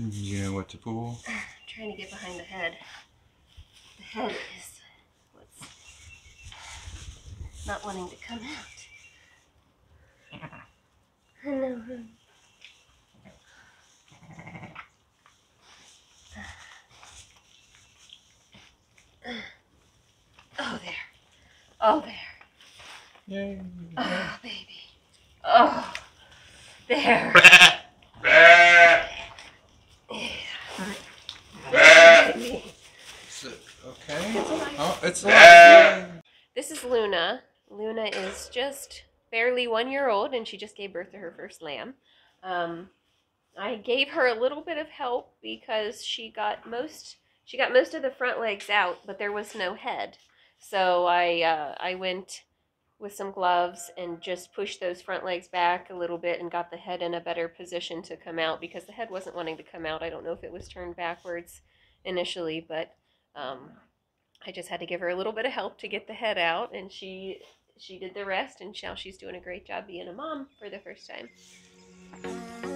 You know what to pull? trying to get behind the head. The head is what's not wanting to come out. I know. Oh, there. Oh, there. Yay. Oh, baby. Oh, there. Baby. So, okay. Oh, it's alive. This is Luna. Luna is just barely one year old, and she just gave birth to her first lamb. Um, I gave her a little bit of help because she got most she got most of the front legs out, but there was no head. So I uh, I went with some gloves and just pushed those front legs back a little bit and got the head in a better position to come out because the head wasn't wanting to come out. I don't know if it was turned backwards initially, but um, I just had to give her a little bit of help to get the head out, and she she did the rest, and now she's doing a great job being a mom for the first time.